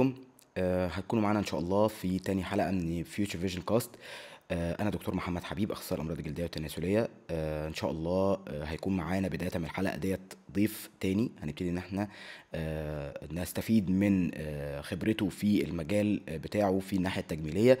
عليكم. آه، هتكونوا معانا إن شاء الله في تاني حلقة من Future Vision Cast أنا دكتور محمد حبيب أخصائي الأمراض الجلدية والتناسلية. آه، إن شاء الله آه، هيكون معانا بداية من الحلقة ديت ضيف تاني. هنبتدي إن إحنا آه، نستفيد من آه، خبرته في المجال آه، بتاعه في الناحية التجميلية.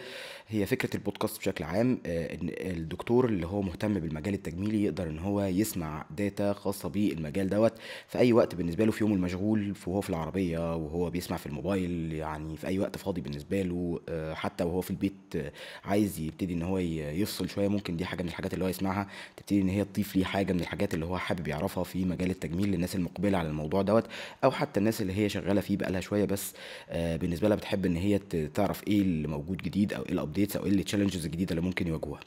هي فكرة البودكاست بشكل عام آه، إن الدكتور اللي هو مهتم بالمجال التجميلي يقدر إن هو يسمع data خاصة بالمجال دوت في أي وقت بالنسبة له في يومه المشغول وهو في العربية وهو بيسمع في الموبايل يعني في أي وقت فاضي بالنسبة له آه، حتى وهو في البيت آه، عايز يبتدي إن هو يفصل شوية ممكن دي حاجة من الحاجات اللي هو يسمعها. تبتدي إن هي تضيف ليه حاجة من الحاجات اللي هو حابب يعرفها في مجال التجميل للناس المقبلة على الموضوع دوت أو حتى الناس اللي هي شغالة فيه بقالها شوية بس آه، بالنسبة لها بتحب إن هي تعرف إيه اللي موجود جديد أو إيه ال updates أو إيه ال challenges الجديدة اللي ممكن يواجهوها.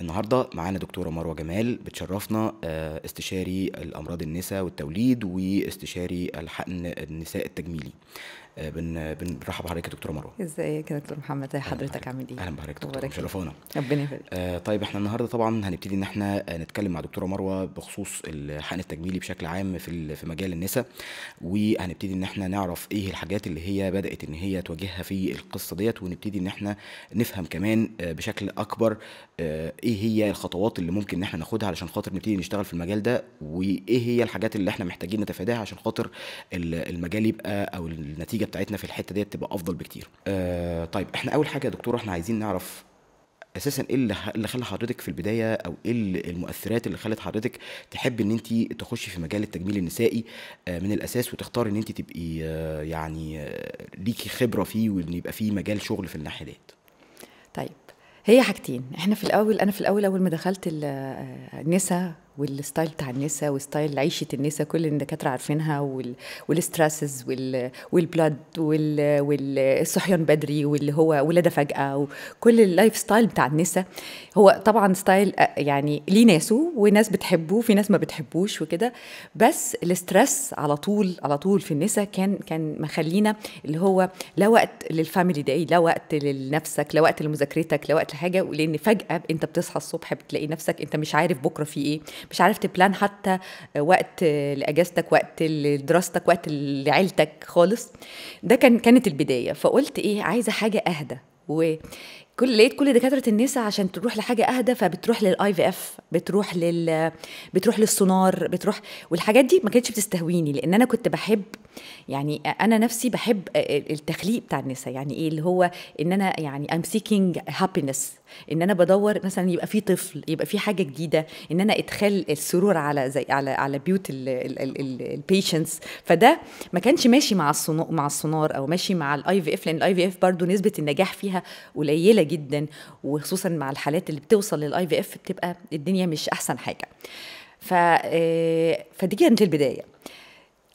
النهارده معانا دكتورة مروة جمال بتشرفنا آه، استشاري الأمراض النساء والتوليد واستشاري الحقن النساء التجميلي. بنرحب بحضرتك يا دكتوره مروة. ازيك يا دكتور محمد؟ حضرتك عامل إيه؟ أهلا بحضرتك دكتوره مبارك مشرفانا ربنا يبارك آه طيب إحنا النهارده طبعا هنبتدي إن إحنا آه، نتكلم مع دكتورة مروة بخصوص الحقن التجميلي بشكل عام في في مجال النساء وهنبتدي إن إحنا نعرف إيه الحاجات اللي هي بدأت إن هي تواجهها في القصة ديت ونبتدي إن إحنا نفهم كمان آه، بشكل أكبر آه، إيه هي الخطوات اللي ممكن إن إحنا ناخدها علشان خاطر نبتدي نشتغل في المجال ده وإيه هي الحاجات اللي إحنا محتاجين نتفاداها عشان خاطر ال- المجال يبقى أو النتيجة بتاعتنا في الحتة ديت تبقى أفضل بكتير. آه طيب إحنا أول حاجة يا دكتوره إحنا عايزين نعرف أساسا إيه اللي اللي خلى حضرتك في البداية أو إيه ال- المؤثرات اللي خلت حضرتك تحب إن انت تخشي في مجال التجميل النسائي آه، من الأساس وتختاري إن انت تبقي آه، يعني آه، ليكي خبرة فيه وإن يبقى فيه مجال شغل في الناحية ديت طيب هي حاجتين إحنا في الأول أنا في الأول أول ما دخلت ال- آه، النسا وال style بتاع النسا و style عيشة النسا كل الدكاترة عارفينها وال وال stresses وال وال blood وال والصحيان بدري واللي هو ولادة فجأة وكل ال lifestyle بتاع النسا هو طبعا style يعني ليه ناسه وناس بتحبه في ناس ما بتحبوش وكده. بس ال stress على طول على طول في النسا كان كان مخلينا اللي هو لا وقت لل family day لا وقت لنفسك لا وقت لمذاكرتك لا وقت لحاجة. لأن فجأة أنت بتصحى الصبح بتلاقي نفسك أنت مش عارف بكرة في إيه. مش عارف تبلان حتى وقت لأجازتك وقت لدراستك وقت لعيلتك خالص. ده كان كانت البداية. فقلت إيه عايزة حاجة أهدى. كل لقيت كل دكاترة النساء عشان تروح لحاجة أهدى فبتروح للاي في اف بتروح لل بتروح للسونار بتروح والحاجات دي ما كانتش بتستهويني لأن أنا كنت بحب يعني أنا نفسي بحب التخليق بتاع النساء يعني إيه اللي هو إن أنا يعني I'm seeking happiness إن أنا بدور مثلا يبقى في طفل يبقى في حاجة جديدة إن أنا إدخال السرور على زي على على بيوت ال patients فده ما كانش ماشي مع مع السونار أو ماشي مع ال IVF لأن ال IVF برضه نسبة النجاح فيها قليلة جدا وخصوصا مع الحالات اللي بتوصل لل IVF بتبقى الدنيا مش أحسن حاجة. ف فدي كانت البداية.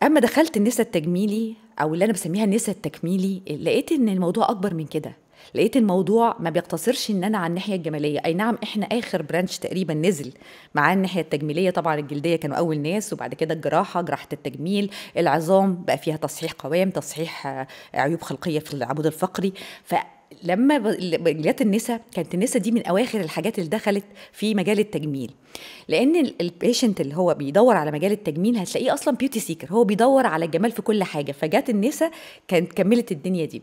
أما دخلت النساء التجميلي أو اللي أنا بسميها النساء التكميلي لقيت إن الموضوع أكبر من كده. لقيت الموضوع ما بيقتصرش إن أنا على الناحية الجمالية. أي نعم إحنا آخر branch تقريبا نزل مع الناحية التجميلية. طبعا الجلدية كانوا أول ناس وبعد كده الجراحة جراحة التجميل العظام بقى فيها تصحيح قوام تصحيح عيوب خلقية في العمود الفقري. ف لما جت النساء كانت النساء دي من أواخر الحاجات اللي دخلت في مجال التجميل. لأن ال patient اللي هو بيدور على مجال التجميل هتلاقيه أصلا beauty seeker هو بيدور على الجمال في كل حاجة. فجت النساء كانت كملت الدنيا دي.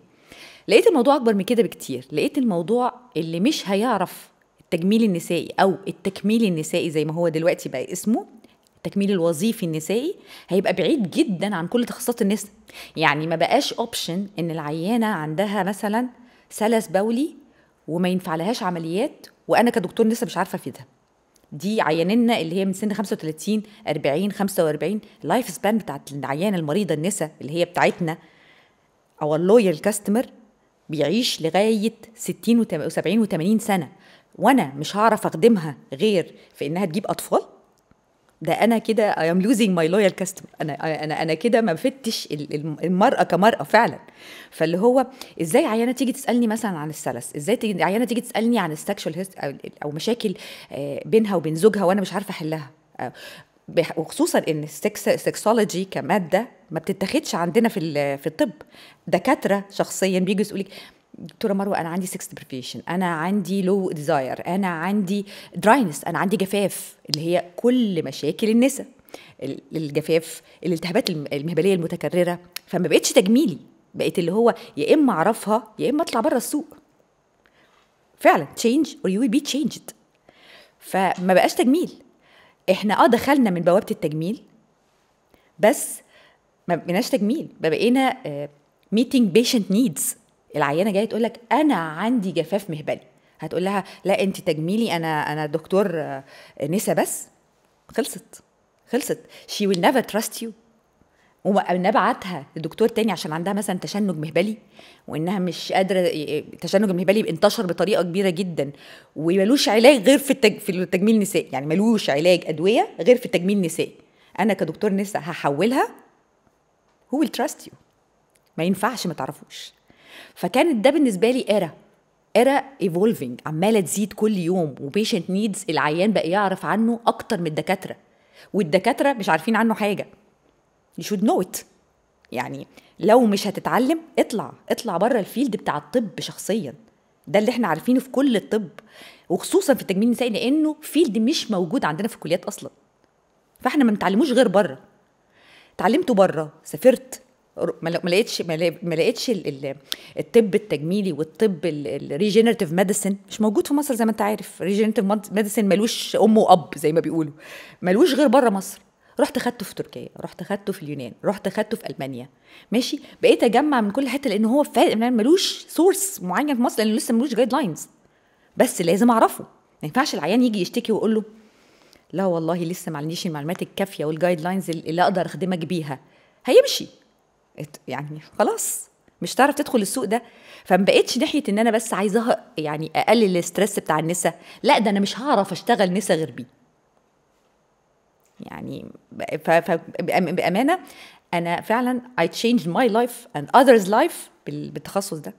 لقيت الموضوع أكبر من كده بكتير. لقيت الموضوع اللي مش هيعرف التجميل النسائي أو التكميل النسائي زي ما هو دلوقتي بقى اسمه التكميل الوظيفي النسائي هيبقى بعيد جدا عن كل تخصصات النساء يعني ما بقاش اوبشن إن العيانة عندها مثلا سلس بولي وما ينفعلهاش عمليات وأنا كدكتور نساء مش عارفة افيدها دي عيانينا اللي هي من سن 35 40 45 ال life span بتاعت العيانه المريضة النساء اللي هي بتاعتنا. أو ال loyal customer بيعيش لغاية 60 و70 و80 سنة. وأنا مش هعرف أخدمها غير في إنها تجيب أطفال؟ ده أنا كده I am losing my loyal customer. أنا أنا أنا كده ما بفتش المرأة كمرأة فعلا. فاللي هو إزاي عيانة تيجي تسألني مثلا عن السلس؟ إزاي عيانة تيجي تسألني عن ال sexual أو مشاكل بينها وبين زوجها وأنا مش عارفة أحلها. وخصوصا إن ال sexology كمادة ما بتتاخدش عندنا في في الطب. دكاترة شخصيا بيجوا يقول لك دكتورة مروة أنا عندي sex deprivation أنا عندي low desire أنا عندي dryness أنا عندي جفاف اللي هي كل مشاكل النساء الجفاف الالتهابات المهبليه المتكررة. فما بقتش تجميلي بقيت اللي هو يا إما أعرفها يا إما أطلع بره السوق. فعلا or you will be changed. فما بقاش تجميل. إحنا آه دخلنا من بوابة التجميل بس ما بقيناش تجميل. بقينا meeting patient needs العيانة جاية تقول لك أنا عندي جفاف مهبلي. هتقول لها لا أنت تجميلي أنا أنا دكتور آه، نسا بس. خلصت خلصت. She will never trust you. ونبعتها لدكتور تاني عشان عندها مثلا تشنج مهبلي وإنها مش قادرة التشنج المهبلي انتشر بطريقة كبيرة جدا. وملوش علاج غير في التج... في التجميل النسائي يعني ملوش علاج أدوية غير في التجميل النسائي أنا كدكتور نساء هحولها. هو trust you ما ينفعش ما تعرفوش. فكانت ده بالنسبة لي era era evolving عمالة تزيد كل يوم و patient needs العيان بقى يعرف عنه أكتر من الدكاترة. والدكاترة مش عارفين عنه حاجة. Should know it. يعني لو مش هتتعلم اطلع. اطلع بره ال field بتاع الطب شخصيا. ده اللي إحنا عارفينه في كل الطب. وخصوصا في التجميل النسائي لأنه field مش موجود عندنا في الكليات أصلا. فاحنا ما بنتعلموش غير بره. اتعلمته بره سافرت ما لقيتش ما لقيتش ال- ال- الطب التجميلي والطب ال regenerative medicine مش موجود في مصر زي ما انت عارف. regenerative medicine ملوش أم وأب زي ما بيقولوا. ملوش غير بره مصر. رحت خدته في تركيا رحت خدته في اليونان رحت خدته في ألمانيا. ماشي؟ بقيت أجمع من كل حتة لأن هو فعلا ملوش source معين في مصر لأنه لسه ملوش guidelines بس لازم أعرفه. ما ينفعش العيان يجي يشتكي ويقول له لا والله لسه ما عنديش المعلومات الكافية وال guidelines اللي أقدر أخدمك بيها. هيمشي. يعني خلاص مش هتعرف تدخل السوق ده. فما بقتش ناحية إن أنا بس عايزاها يعني أقلل ال stress بتاع النسا لا ده أنا مش هعرف أشتغل نسا غير بيه. يعني بأمانة أنا فعلا I changed my life and others life بال- بالتخصص ده.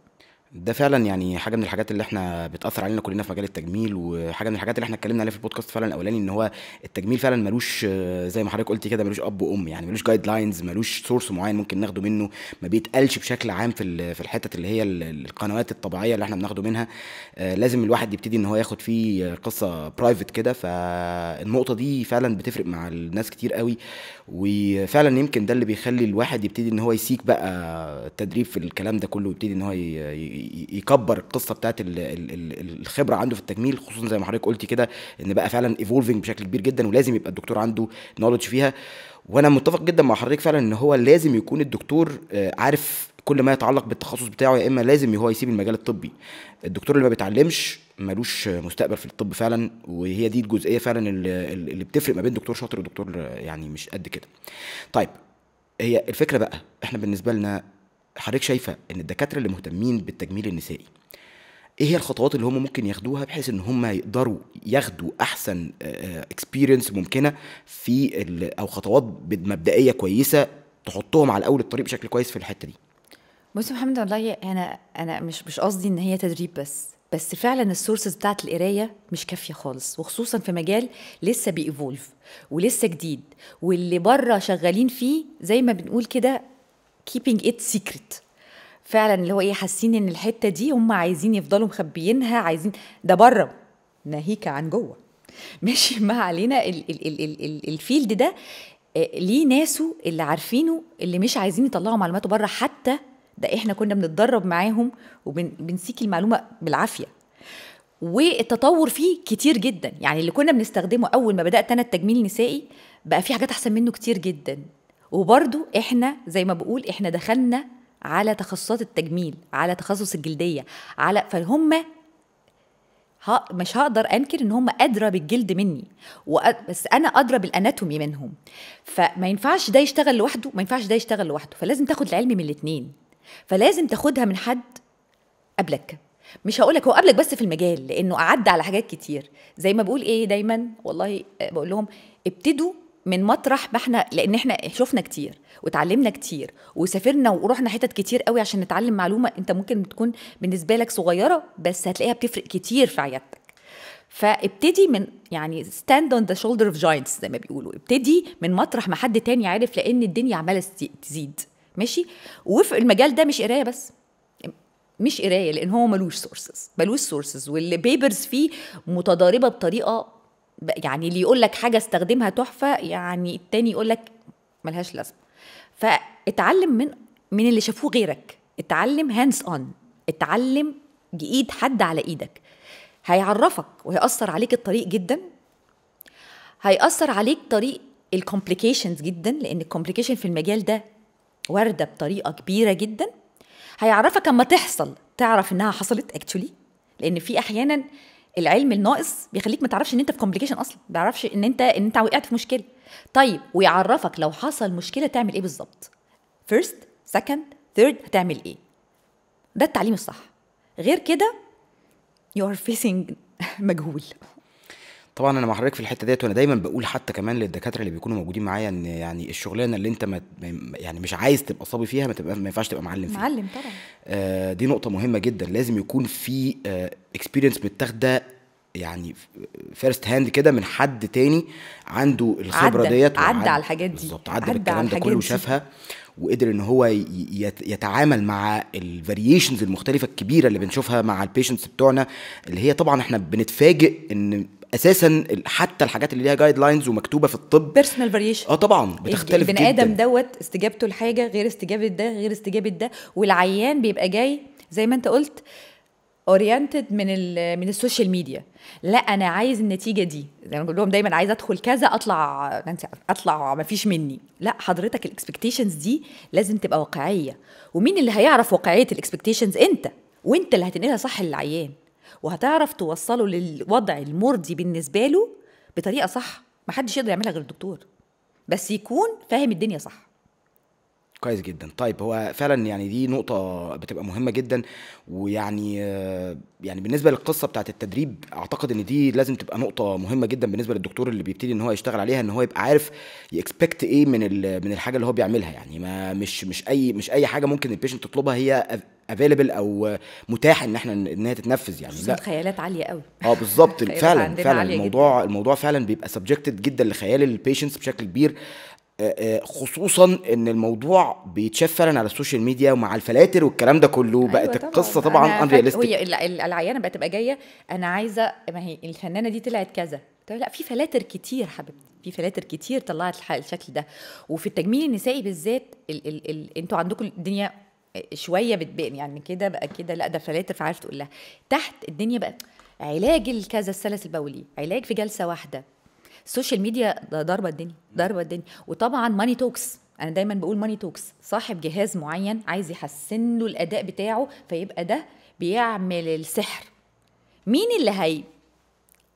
ده فعلا يعني حاجة من الحاجات اللي إحنا بتأثر علينا كلنا في مجال التجميل وحاجة من الحاجات اللي إحنا اتكلمنا عليها في البودكاست فعلا الأولاني إن هو التجميل فعلا ملوش زي ما حضرتك قلتي كده ملوش أب وأم يعني ملوش guidelines ملوش source معين ممكن ناخده منه ما بيتقالش بشكل عام في في الحتت اللي هي ال- القنوات الطبيعية اللي إحنا بناخده منها. آه، لازم الواحد يبتدي إن هو ياخد فيه قصة private كده. فالنقطة دي فعلا بتفرق مع الناس كتير قوي وفعلا يمكن ده اللي بيخلي الواحد يبتدي إن هو ي seek بقى تدريب في الكلام ده كله ويبتدي إن هو يكبر القصة بتاعت ال- ال- ال- الخبرة عنده في التجميل خصوصا زي ما حضرتك قلتي كده إن بقى فعلا evolving بشكل كبير جدا ولازم يبقى الدكتور عنده knowledge فيها. وأنا متفق جدا مع حضرتك فعلا إن هو لازم يكون الدكتور آه، عارف كل ما يتعلق بالتخصص بتاعه يا إما لازم هو يسيب المجال الطبي. الدكتور اللي ما بيتعلمش ملوش مستقبل في الطب فعلا وهي دي الجزئية فعلا اللي, اللي بتفرق ما بين دكتور شاطر ودكتور آه، يعني مش قد كده. طيب هي الفكرة بقى إحنا بالنسبة لنا حضرتك شايفة إن الدكاترة اللي مهتمين بالتجميل النسائي إيه هي الخطوات اللي هم ممكن ياخدوها بحيث إن هم يقدروا ياخدوا أحسن اكسبيرينس ممكنة في أو خطوات بد- مبدئية كويسة تحطهم على أول الطريق بشكل كويس في الحتة دي؟ بص محمد والله أنا أنا مش مش قصدي إن هي تدريب بس بس فعلا ال sources بتاعت القراية مش كافية خالص وخصوصا في مجال لسه بي evolve ولسه جديد واللي بره شغالين فيه زي ما بنقول كده keeping it secret. فعلا اللي هو إيه حاسين إن الحتة دي هم عايزين يفضلوا مخبيينها عايزين ده بره ناهيك عن جوه. ماشي ما علينا ال ال ال ال ال ال field ده. آه، ليه ناسه اللي عارفينه اللي مش عايزين يطلعوا معلوماته بره حتى ده إحنا كنا بنتدرب معاهم وبنسيك المعلومة بالعافية. والتطور فيه كتير جدا. يعني اللي كنا بنستخدمه أول ما بدأت أنا التجميل النسائي بقى في حاجات أحسن منه كتير جدا. وبرضو إحنا زي ما بقول إحنا دخلنا على تخصصات التجميل على تخصص الجلدية على فهم مش هقدر أنكر إن هم أدرى بالجلد مني بس أنا أدرى بالأناتومي منهم. فما ينفعش ده يشتغل لوحده ما ينفعش ده يشتغل لوحده. فلازم تاخد العلم من الاثنين فلازم تاخدها من حد قبلك. مش هقول لك هو قبلك بس في المجال لأنه عدى على حاجات كتير. زي ما بقول إيه دايما والله آه، بقول لهم ابتدوا من مطرح ما إحنا لأن إحنا شفنا كتير وتعلمنا كتير وسافرنا ورحنا حتت كتير قوي عشان نتعلم معلومة انت ممكن تكون بالنسبة لك صغيرة بس هتلاقيها بتفرق كتير في عيادتك. فابتدي من يعني stand on the shoulder of giants زي ما بيقولوا ابتدي من مطرح ما حد تاني عارف لأن الدنيا عمالة تزي- تزيد. ماشي؟ وفي المجال ده مش قراية بس. مش قراية لأن هو ملوش sources ملوش sources وال papers فيه متضاربة بطريقة يعني اللي يقول لك حاجة استخدمها تحفة يعني التاني يقول لك ملهاش لازمة. فاتعلم من من اللي شافوه غيرك. اتعلم hands on اتعلم بايد حد على إيدك. هيعرفك وهيقصر عليك الطريق جدا. هيقصر عليك طريق ال complications جدا لأن ال complication في المجال ده واردة بطريقة كبيرة جدا. هيعرفك أما تحصل تعرف إنها حصلت actually لأن في أحيانا العلم الناقص بيخليك ما تعرفش إن أنت في complication أصلا ما تعرفش إن أنت إن أنت وقعت في مشكلة. طيب ويعرفك لو حصل مشكلة تعمل إيه بالظبط؟ first second third هتعمل إيه؟ ده التعليم الصح. غير كده you are facing مجهول. طبعا أنا مع حضرتك في الحتة ديت وأنا دايما بقول حتى كمان للدكاترة اللي بيكونوا موجودين معايا إن يعني الشغلانة اللي أنت ما يعني مش عايز تبقى صبي فيها ما, تبقى ما ينفعش تبقى معلم فيها معلم طبعا آه، دي نقطة مهمة جدا لازم يكون في experience متاخدة يعني first hand كده من حد تاني عنده الخبرة عدى- ديت عدى على الحاجات دي. بالظبط عدى بالكلام ده كله. وشافها وقدر إن هو يتعامل مع ال variations المختلفة الكبيرة اللي بنشوفها مع ال patients بتوعنا اللي هي طبعا إحنا بنتفاجئ إن أساسا حتى الحاجات اللي ليها guidelines ومكتوبة في الطب. personal variation آه طبعا بتختلف البني جدا. آدم دوت استجابته لحاجة غير استجابة ده غير استجابة ده. والعيان بيبقى جاي زي ما انت قلت oriented من ال من السوشيال ميديا. لا أنا عايز النتيجة دي. زي ما بقول لهم دايما عايز أدخل كذا أطلع انت أطلع ما فيش مني. لا حضرتك ال expectations دي لازم تبقى واقعية. ومين اللي هيعرف واقعية ال expectations أنت. وأنت اللي هتنقلها صح للعيان. وهتعرف توصله للوضع المرضي بالنسبة له بطريقة صح. محدش يقدر يعملها غير الدكتور. بس يكون فاهم الدنيا صح. كويس جدا. طيب هو فعلا يعني دي نقطة بتبقى مهمة جدا. ويعني يعني بالنسبة للقصة بتاعت التدريب أعتقد إن دي لازم تبقى نقطة مهمة جدا بالنسبة للدكتور اللي بيبتدي إن هو يشتغل عليها إن هو يبقى عارف ي expect إيه من من الحاجة اللي هو بيعملها. يعني ما مش مش أي مش أي حاجة ممكن ال patient تطلبها هي available أو متاح إن إحنا إن هي تتنفذ يعني. لا. خيالات عالية قوي. آه بالظبط. فعلا فعلا. الموضوع الموضوع فعلا بيبقى subjected جدا لخيال ال patients بشكل كبير. آه، آه، خصوصا إن الموضوع بيتشاف فعلا على السوشيال ميديا ومع الفلاتر والكلام ده كله. بقت أيوة القصة أنا طبعا unrealistic هي ال- ال- العيانة بقت تبقى جاية أنا عايزة ما هي الفنانة دي طلعت كذا. طيب لا في filters كتير حبيبتي. في filters كتير طلعت الشكل ده. وفي التجميل النسائي بالذات ال ال ال أنتوا عندكم الدنيا شوية بتبان يعني كده بقى كده لأ ده filters فعارف تقول لها. تحت الدنيا بقى علاج الكذا السلس البولي علاج في جلسة واحدة. ال social media ده ضربة الدنيا ضربة الدنيا. وطبعا money talks أنا دايما بقول money talks صاحب جهاز معين عايز يحسن له الأداء بتاعه فيبقى ده بيعمل السحر. مين اللي هي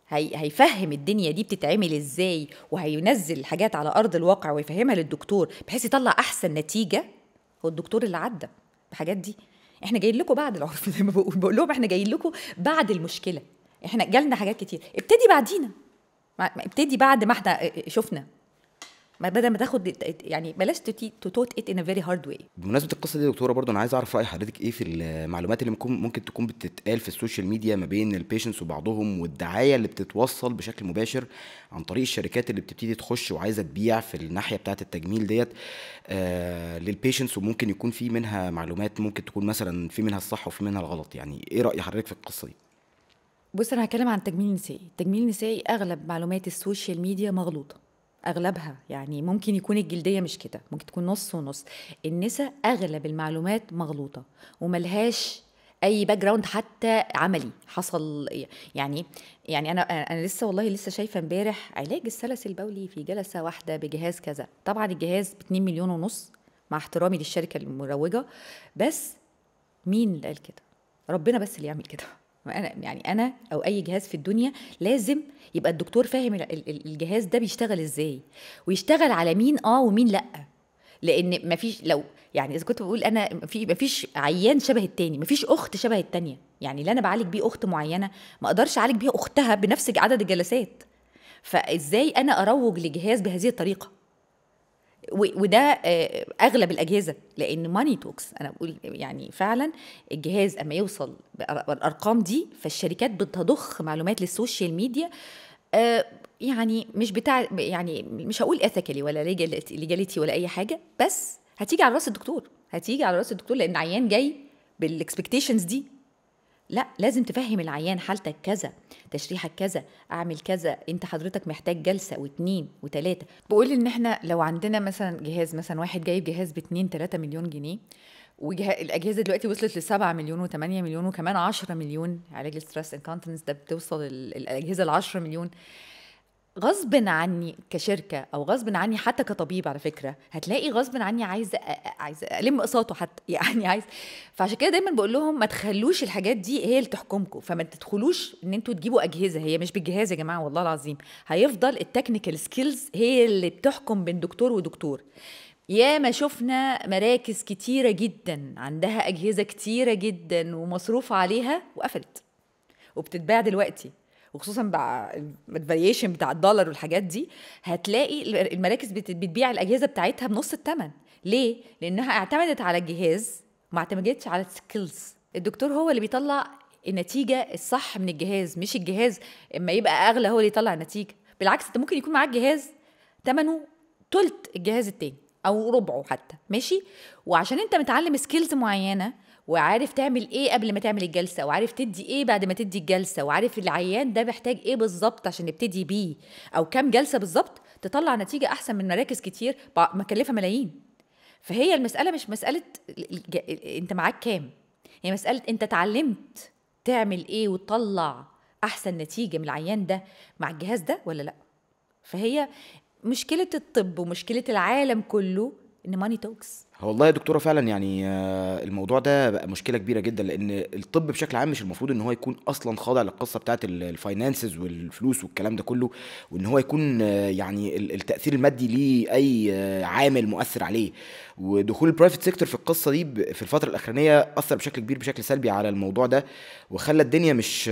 هي هيفهم الدنيا دي بتتعمل إزاي وهينزل الحاجات على أرض الواقع ويفهمها للدكتور بحيث يطلع أحسن نتيجة؟ هو الدكتور اللي عدى. الحاجات دي. إحنا جايين لكم بعد العرف زي ما بقول بقول لهم إحنا جايين لكم بعد المشكلة. إحنا جالنا حاجات كتير. ابتدي بعدينا. ابتدي بعد ما إحنا شفنا. ما بدل ما تاخد يعني بلاش تو توت ات ان ا فيري هارد واي بمناسبة القصة دي يا دكتورة برضو أنا عايز أعرف رأي حضرتك إيه في المعلومات اللي ممكن ممكن تكون بتتقال في ال social media ما بين ال patients وبعضهم والدعاية اللي بتتوصل بشكل مباشر عن طريق الشركات اللي بتبتدي تخش وعايزة تبيع في الناحية بتاعة التجميل ديت آه لل patients وممكن يكون في منها معلومات ممكن تكون مثلا في منها الصح وفي منها الغلط. يعني إيه رأي حضرتك في القصة دي؟ بص أنا هتكلم عن التجميل النسائي. التجميل النسائي أغلب معلومات ال social media مغلوطة. أغلبها. يعني ممكن يكون الجلدية مش كده ممكن تكون نص ونص. النساء أغلب المعلومات مغلوطة وملهاش أي background حتى عملي. حصل يعني يعني أنا أنا لسه والله لسه شايفة امبارح علاج السلس البولي في جلسة واحدة بجهاز كذا. طبعا الجهاز ب 2 مليون ونص مع احترامي للشركة المروجة بس مين اللي قال كده؟ ربنا بس اللي يعمل كده. أنا يعني أنا أو أي جهاز في الدنيا لازم يبقى الدكتور فاهم ال- ال- الجهاز ده بيشتغل إزاي ويشتغل على مين آه ومين لأ. لأن مفيش لو يعني إذا كنت بقول أنا في مفيش عيان شبه التاني مفيش أخت شبه التانية. يعني اللي أنا بعالج بيه أخت معينة ما أقدرش أعالج بيها أختها بنفس عدد الجلسات. فإزاي أنا أروج لجهاز بهذه الطريقة؟ و- وده آه، أغلب الأجهزة لأن ماني توكس أنا بقول يعني فعلا الجهاز أما يوصل بالأرقام دي فالشركات بتضخ معلومات لل social media آه، يعني مش بتاع يعني مش هقول ethically ولا legality ولا أي حاجة بس هتيجي على رأس الدكتور هتيجي على رأس الدكتور لأن عيان جاي بال expectations دي. لا لازم تفهم العيان حالتك كذا تشريحك كذا أعمل كذا أنت حضرتك محتاج جلسة واثنين وثلاثه بقول إن إحنا لو عندنا مثلا جهاز مثلا واحد جايب جهاز ب 2 3 مليون جنيه والاجهزه دلوقتي وصلت ل 7 مليون و8 مليون وكمان 10 مليون علاج ال stress incontinence ده بتوصل ال- الأجهزة ل 10 مليون. غصب عني كشركة أو غصب عني حتى كطبيب على فكرة هتلاقي غصب عني أ- عايزة ألم اقساطه حتى يعني عايز فعشان كده دايما بقول لهم ما تخلوش الحاجات دي هي اللي تحكمكم فما تدخلوش إن أنتوا تجيبوا أجهزة هي مش بالجهاز يا جماعة والله العظيم هيفضل ال technical skills هي اللي بتحكم بين دكتور ودكتور. يا ما شفنا مراكز كتيرة جدا عندها أجهزة كتيرة جدا ومصروف عليها وقفلت وبتتباع دلوقتي. وخصوصا مع ال variation بتاع الدولار والحاجات دي هتلاقي المراكز بت- بتبيع الأجهزة بتاعتها بنص الثمن ليه؟ لأنها اعتمدت على الجهاز ما اعتمدتش على ال skills الدكتور هو اللي بيطلع النتيجة الصح من الجهاز مش الجهاز اما يبقى أغلى هو اللي يطلع النتيجة. بالعكس انت ممكن يكون معاك جهاز ثمنه تلت الجهاز التاني أو ربعه حتى. ماشي؟ وعشان انت متعلم سكيلز معينة وعارف تعمل إيه قبل ما تعمل الجلسة وعارف تدي إيه بعد ما تدي الجلسة وعارف العيان ده محتاج إيه بالظبط عشان نبتدي بيه أو كام جلسة بالظبط تطلع نتيجة أحسن من مراكز كتير مكلفة ملايين. فهي المسألة مش مسألة أنت معاك كام؟ هي مسألة أنت اتعلمت تعمل إيه وتطلع أحسن نتيجة من العيان ده مع الجهاز ده ولا لأ؟ فهي مشكلة الطب ومشكلة العالم كله إن money talks والله يا دكتورة فعلا يعني آه، الموضوع ده بقى مشكلة كبيرة جدا لأن الطب بشكل عام مش المفروض إن هو يكون أصلا خاضع للقصة بتاعت ال- finances والفلوس والكلام ده كله وإن هو يكون آه، يعني ال- التأثير المادي ليه أي آه، عامل مؤثر عليه. ودخول ال private sector في القصة دي في الفترة الأخرانية أثر بشكل كبير بشكل سلبي على الموضوع ده وخلى الدنيا مش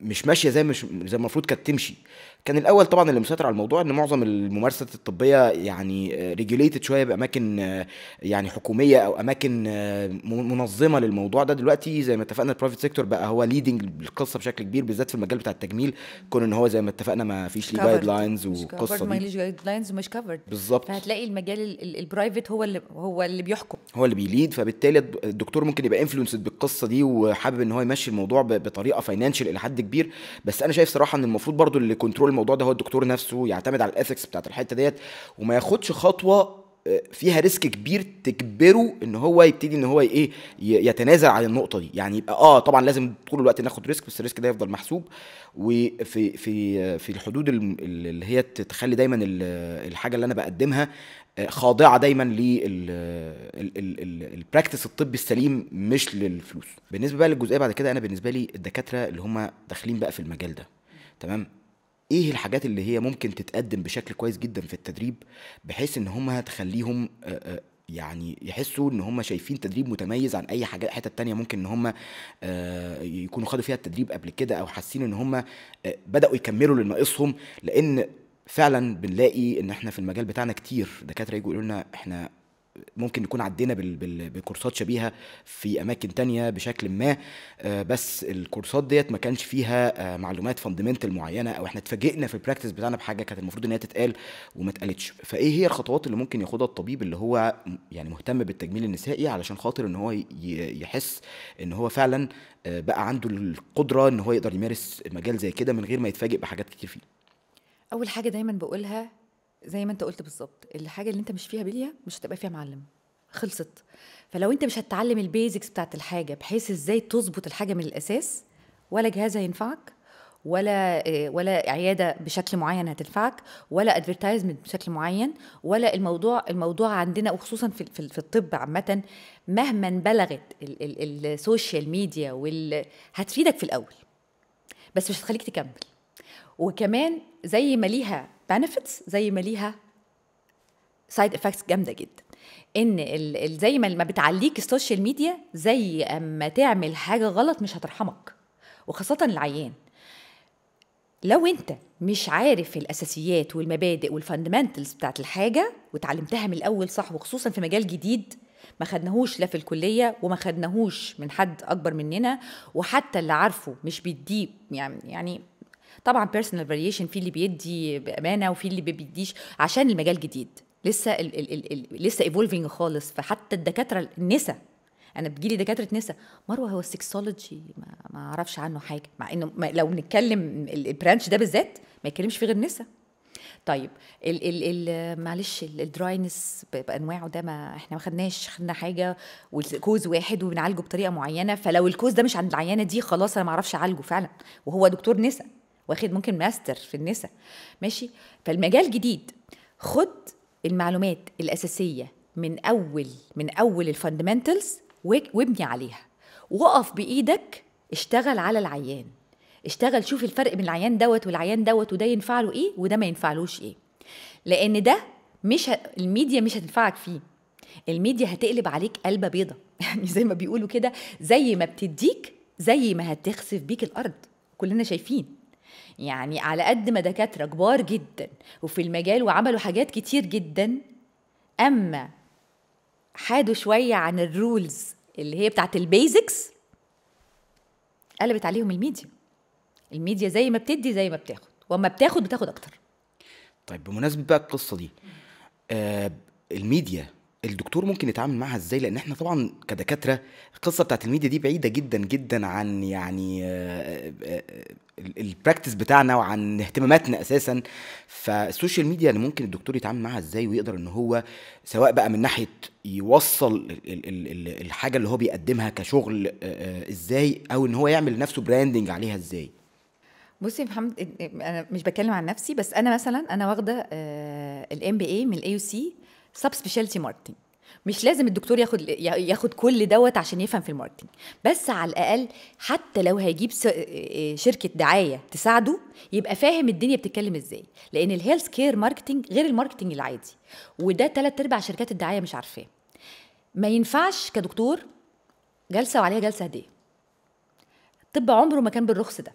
مش ماشية زي مش زي المفروض كانت تمشي. كان الأول طبعا اللي مسيطر على الموضوع إن معظم الممارسات الطبية يعني regulated شوية بأماكن آه، يعني حكومية أو أماكن آه، منظمة للموضوع ده. دلوقتي زي ما اتفقنا ال private sector بقى هو leading القصة بشكل كبير بالذات في المجال بتاع التجميل. كون إن هو زي ما اتفقنا ما فيش ليه guidelines والقصة ما دي. ليش guidelines ومش كفرد بالظبط. فهتلاقي المجال ال- ال- ال private هو اللي هو اللي بيحكم. هو اللي بي lead. فبالتالي الد- الدكتور ممكن يبقى influenced بالقصة دي وحابب إن هو يمشي الموضوع بطريقة financial إلى حد كبير. بس أنا شايف صراحة إن المفروض برضو اللي control الموضوع ده هو الدكتور نفسه يعتمد على ال ethics بتاعت الحتة ديت وما ياخدش خطوة آه، فيها risk كبير تجبره إن هو يبتدي إن هو إيه يتنازل عن النقطة دي. يعني يبقى آه طبعا لازم طول الوقت ناخد risk بس ال risk ده يفضل محسوب. وفي في في الحدود اللي هي تخلي دايما ال- الحاجة اللي أنا بقدمها آه، خاضعة دايما للبراكتس الطبي السليم مش للفلوس. بالنسبة بقى للجزئية بعد كده أنا بالنسبة لي الدكاترة اللي هم داخلين بقى في المجال ده تمام؟ إيه الحاجات اللي هي ممكن تتقدم بشكل كويس جدا في التدريب بحيث إن هم تخليهم يعني يحسوا إن هم شايفين تدريب متميز عن أي حاجة حتة تانية ممكن إن هم يكونوا خدوا فيها التدريب قبل كده أو حاسين إن هم بدأوا يكملوا اللي ناقصهم لأن فعلا بنلاقي إن إحنا في المجال بتاعنا كتير دكاترة يجوا يقولوا لنا إحنا ممكن نكون عدينا ب courseات شبيهة في أماكن تانية بشكل ما. آه، بس ال courseات ديت ما كانش فيها آه، معلومات fundamental معينة أو إحنا اتفاجئنا في ال practice بتاعنا بحاجة كانت المفروض إن هي تتقال وما اتقالتش. فإيه هي الخطوات اللي ممكن ياخدها الطبيب اللي هو يعني مهتم بالتجميل النسائي علشان خاطر إن هو يحس إن هو فعلا آه، بقى عنده القدرة إن هو يقدر يمارس مجال زي كده من غير ما يتفاجئ بحاجات كتير فيه؟ أول حاجة دايما بقولها زي ما انت قلت بالظبط الحاجة اللي انت مش فيها بليها مش هتبقى فيها معلم خلصت. فلو انت مش هتتعلم ال basics بتاعت الحاجة بحيث إزاي تظبط الحاجة من الأساس ولا جهاز هينفعك ولا آه، ولا عيادة بشكل معين هتنفعك ولا advertisement بشكل معين ولا الموضوع الموضوع عندنا وخصوصا في في, الطب عامة مهما بلغت ال- ال- السوشيال ميديا وال هتفيدك في الأول بس مش هتخليك تكمل. وكمان زي ما ليها benefits زي ما ليها side effects جامدة جدا. إن زي ما ما بتعليك السوشيال ميديا زي أما تعمل حاجة غلط مش هترحمك وخاصة العيان. لو أنت مش عارف الأساسيات والمبادئ وال fundamentals بتاعت الحاجة وتعلمتها من الأول صح وخصوصا في مجال جديد ما خدناهوش لا في الكلية وما خدناهوش من حد أكبر مننا وحتى اللي عارفه مش بيديه يعني يعني طبعا personal variation في اللي بيدي بأمانة وفي اللي ما بيديش عشان المجال جديد. لسه ال ال ال ال لسه evolving خالص. فحتى الدكاترة النسا أنا بتجيلي دكاترة نسا. مروة هو ال sexology ما, ما أعرفش عنه حاجة. مع إنه ما لو نتكلم ال- ال branch ده بالذات ما يتكلمش فيه غير نسا. طيب ال ال ال معلش ال- ال dryness بأنواعه ده ما إحنا ما خدناش خدنا حاجة وال cause واحد وبنعالجه بطريقة معينة. فلو ال cause ده مش عند العيانة دي خلاص أنا ما أعرفش أعالجه فعلا. وهو دكتور نسا. واخد ممكن ماستر في النسا ماشي؟ فالمجال جديد. خد المعلومات الأساسية من أول من أول ال fundamentals وابني عليها. وقف بإيدك اشتغل على العيان. اشتغل شوف الفرق بين العيان دوت والعيان دوت وده ينفع له إيه وده ما ينفعلوش إيه. لأن ده مش ه... الميديا مش هتنفعك فيه. الميديا هتقلب عليك قلبة بيضة. يعني زي ما بيقولوا كده زي ما بتديك زي ما هتخسف بيك الأرض. كلنا شايفين. يعني على قد ما دكاترة كبار جدا وفي المجال وعملوا حاجات كتير جدا أما حادوا شوية عن ال rules اللي هي بتاعت ال basics قلبت عليهم الميديا. الميديا زي ما بتدي زي ما بتاخد وأما بتاخد بتاخد أكتر. طيب بمناسبة بقى القصة دي آه الميديا الدكتور ممكن يتعامل معاها إزاي؟ لأن إحنا طبعا كدكاترة القصة بتاعت الميديا دي بعيدة جدا جدا عن يعني آه، آه، آه، ال practice بتاعنا وعن اهتماماتنا أساسا. فالسوشيال ميديا اللي ممكن الدكتور يتعامل معاها إزاي ويقدر إن هو سواء بقى من ناحية يوصل ال- ال- ال- ال- الحاجة اللي هو بيقدمها كشغل إزاي؟ أو إن هو يعمل لنفسه branding عليها إزاي. بصي يا محمد أنا مش بتكلم عن نفسي بس أنا مثلا أنا واخدة ال MBA من ال AUC sub specialty marketing مش لازم الدكتور ياخد ياخد كل دوت عشان يفهم في ال marketing بس على الأقل حتى لو هيجيب س- آه، شركة دعاية تساعده يبقى فاهم الدنيا بتتكلم إزاي. لأن ال healthcare marketing غير ال marketing العادي. وده ثلاث ارباع شركات الدعاية مش عارفاه. ما ينفعش كدكتور جلسة وعليها جلسة هديه الطب عمره ما كان بالرخص ده.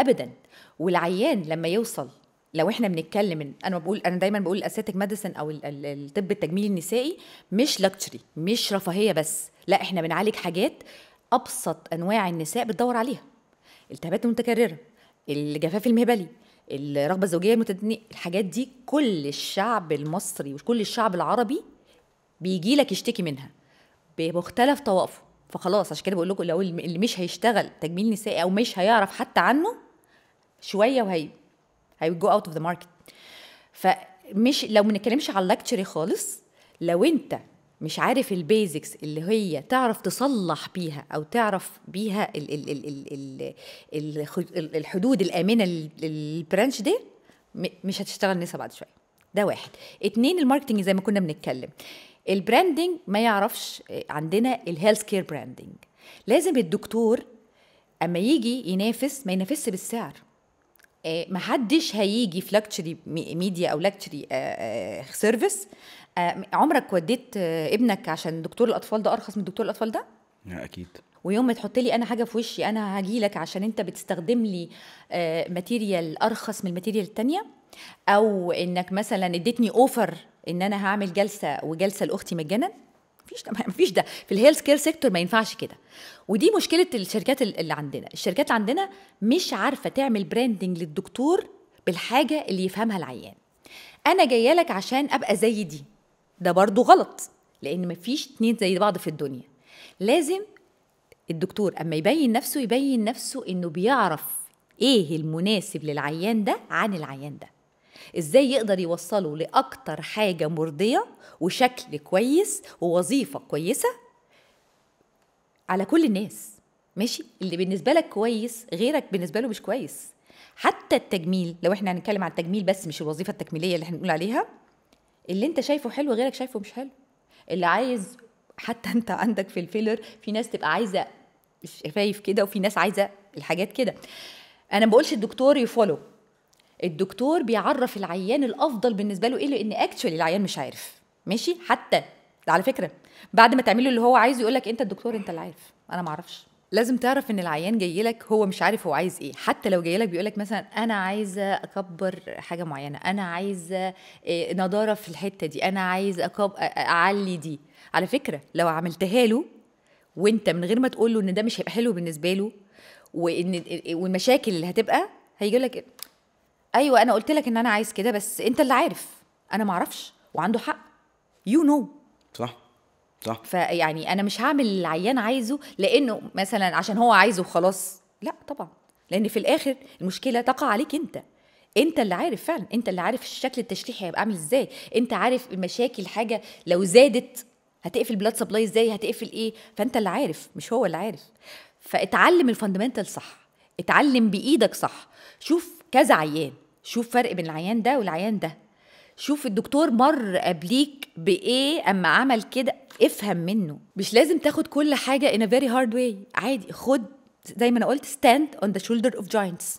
ابدا. والعيان لما يوصل لو إحنا بنتكلم إن- أنا بقول أنا دايما بقول ال aesthetic medicine أو ال- ال- الطب التجميلي النسائي مش luxury مش رفاهية بس. لا إحنا بنعالج حاجات أبسط أنواع النساء بتدور عليها. الالتهابات المتكررة الجفاف المهبلي الرغبة الزوجية المتدنيه الحاجات دي كل الشعب المصري وكل الشعب العربي بيجي لك يشتكي منها بمختلف طوائفه. فخلاص عشان كده بقول لكم لو اللي مش هيشتغل تجميل نسائي أو مش هيعرف حتى عنه شوية وهي I would go out of the market. فمش لو ما نتكلمش على ال luxury خالص لو انت مش عارف ال basics اللي هي تعرف تصلح بيها أو تعرف بيها الـ الـ الـ الـ الـ الـ الحدود الآمنة لل branch دي مش هتشتغل نسا بعد شوية. ده واحد. اتنين ال marketing زي ما كنا بنتكلم. ال branding ما يعرفش عندنا ال healthcare branding لازم الدكتور أما يجي ينافس ما ينافسش بالسعر. آه، محدش هيجي في luxury media أو luxury service عمرك وديت آه، ابنك عشان دكتور الأطفال ده أرخص من دكتور الأطفال ده؟ أكيد. ويوم ما تحط لي أنا حاجة في وشي أنا هاجي لك عشان أنت بتستخدم لي آه، material أرخص من ال material التانية أو إنك مثلا اديتني offer إن أنا هعمل جلسة وجلسة لأختي مجانا؟ مفيش ده مفيش ده. في ال healthcare sector ما ينفعش كده. ودي مشكلة الشركات اللي عندنا. الشركات عندنا مش عارفة تعمل branding للدكتور بالحاجة اللي يفهمها العيان. أنا جاية لك عشان أبقى زي دي. ده برضو غلط لأن مفيش اتنين زي بعض في الدنيا. لازم الدكتور أما يبين نفسه يبين نفسه إنه بيعرف إيه المناسب للعيان ده عن العيان ده. إزاي يقدر يوصله لأكتر حاجة مرضية وشكل كويس ووظيفة كويسة؟ على كل الناس ماشي؟ اللي بالنسبة لك كويس غيرك بالنسبة له مش كويس. حتى التجميل لو إحنا هنتكلم عن التجميل بس مش الوظيفة التكميليه اللي إحنا بنقول عليها اللي انت شايفه حلو غيرك شايفه مش حلو. اللي عايز حتى انت عندك في ال filler في ناس تبقى عايزة شفايف كده وفي ناس عايزة الحاجات كده. أنا ما بقولش الدكتور ي follow. الدكتور بيعرف العيان الأفضل بالنسبة له إيه لأن actually العيان مش عارف. ماشي؟ حتى على فكرة بعد ما تعمله اللي هو عايزه يقول لك أنت الدكتور أنت اللي عارف. أنا ما أعرفش. لازم تعرف إن العيان جاي لك هو مش عارف هو عايز إيه. حتى لو جاي لك بيقول لك مثلا أنا عايزة أكبر حاجة معينة. أنا عايزة إيه، نضارة في الحتة دي. أنا عايز أكب... أعلي دي. على فكرة لو عملتها له وأنت من غير ما تقول له إن ده مش هيبقى حلو بالنسبة له وإن والمشاكل اللي هتبقى هيجي لك أيوه أنا قلت لك إن أنا عايز كده بس أنت اللي عارف. أنا ما أعرفش وعنده حق. يو you نو know. صح صح. فيعني أنا مش هعمل اللي العيان عايزه لأنه مثلا عشان هو عايزه وخلاص. لا طبعا. لأن في الآخر المشكلة تقع عليك أنت. أنت اللي عارف فعلا. أنت اللي عارف الشكل التشريحي هيبقى عامل إزاي. أنت عارف المشاكل حاجة لو زادت هتقفل blood supply إزاي؟ هتقفل إيه؟ فأنت اللي عارف مش هو اللي عارف. فاتعلم ال fundamental صح. اتعلم بإيدك صح. شوف كذا عيان. شوف فرق بين العيان ده والعيان ده. شوف الدكتور مر قبليك بإيه أما عمل كده افهم منه. مش لازم تاخد كل حاجة in a very hard way. عادي خد زي ما أنا قلت stand on the shoulder of giants.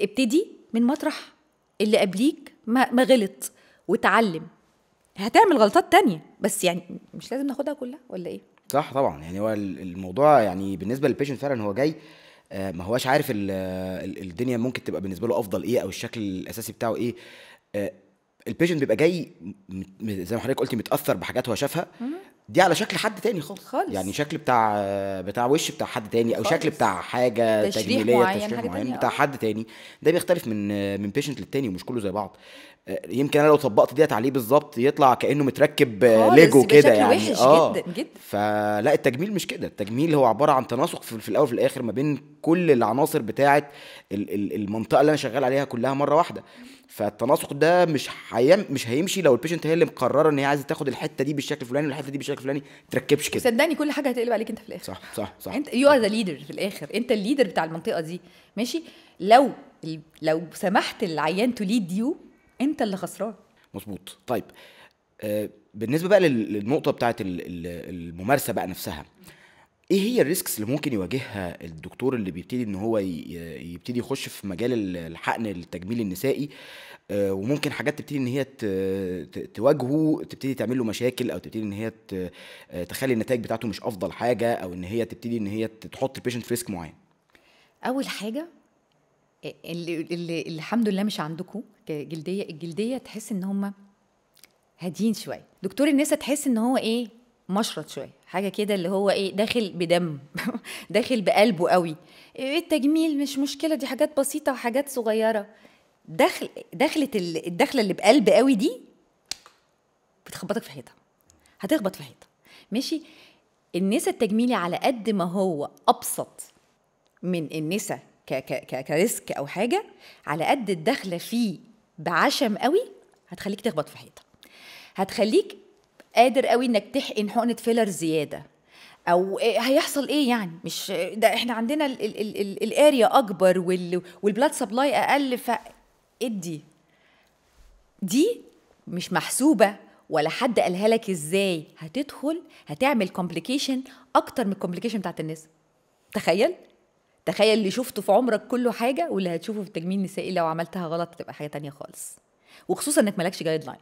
ابتدي من مطرح. اللي قبليك ما, غلط. وتعلم. هتعمل غلطات تانية. بس يعني مش لازم ناخدها كلها ولا إيه؟ صح طبعا. يعني هو ال- الموضوع يعني بالنسبة لل patient فعلا هو جاي ما هواش عارف ال- ال- الدنيا ممكن تبقى بالنسبة له أفضل إيه أو الشكل الأساسي بتاعه إيه ال patient بيبقى جاي زي ما حضرتك قلتي متأثر بحاجات هو شافها دي على شكل حد تاني خالص خالص. يعني شكل بتاع بتاع وش بتاع حد تاني أو شكل خالص. بتاع حاجة تشريح تجميلية معين، تشريح حاجة معين تانية، بتاع آه. حد تاني ده بيختلف من من patient للتاني ومش كله زي بعض آه، يمكن أنا لو طبقت ديت عليه بالظبط يطلع كأنه متركب ليجو كده يعني. وحش آه. جدا جدا. فلا التجميل مش كده. التجميل هو عبارة عن تناسق في, في الأول وفي الآخر ما بين كل العناصر بتاعه ال- ال- المنطقة اللي أنا شغال عليها كلها مرة واحدة. فالتناسق ده مش هيم مش هيمشي لو ال patient هي اللي مقررة إن هي عايزة تاخد الحتة دي بالشكل الفلاني والحتة دي بالشكل الفلاني. تركبش كده. صدقني كل حاجة هتقلب عليك أنت في الآخر. صح صح صح. أنت you are the leader في الآخر. أنت ال leader بتاع المنطقة دي. ماشي؟ لو لو سمحت للعيان to lead you انت اللي خسران. مظبوط. طيب آه بالنسبة بقى لل- للنقطة بتاعه ال- ال- الممارسة بقى نفسها إيه هي ال risks اللي ممكن يواجهها الدكتور اللي بيبتدي ان هو يبتدي يخش في مجال ال- الحقن التجميلي النسائي؟ آه، وممكن حاجات تبتدي ان هي تواجهه تبتدي تعمل له مشاكل أو تبتدي ان هي آه، تخلي النتائج بتاعته مش أفضل حاجة أو إن هي تبتدي إن هي تحط ال patient في risk معين. أول حاجة اللي, اللي الحمد لله مش عندكم. كجلدية الجلدية تحس إن هم هاديين شوية. دكتور النساء تحس إن هو إيه؟ مشرط شوية. حاجة كده اللي هو إيه؟ داخل بدم داخل بقلبه قوي. إيه التجميل مش مشكلة دي حاجات بسيطة وحاجات صغيرة. دخل دخلت ال- الدخلة اللي بقلب قوي دي بتخبطك في حيطة. هتخبط في حيطة. ماشي؟ النساء التجميلي على قد ما هو أبسط من النساء ك risk أو حاجة على قد الدخله فيه بعشم قوي هتخليك تخبط في حيطة. هتخليك قادر قوي إنك تحقن حقنة filler زيادة. أو هيحصل إيه يعني؟ مش ده إحنا عندنا ال- ال- ال- ال- ال area أكبر وال وال blood supply أقل فادي دي مش محسوبة ولا حد قالها لك إزاي. هتدخل هتعمل complication أكتر من ال complication بتاعت الناس. تخيل؟ تخيل اللي شفته في عمرك كله حاجة واللي هتشوفه في التجميل النسائي لو عملتها غلط تبقى حاجة تانية خالص. وخصوصا إنك مالكش guideline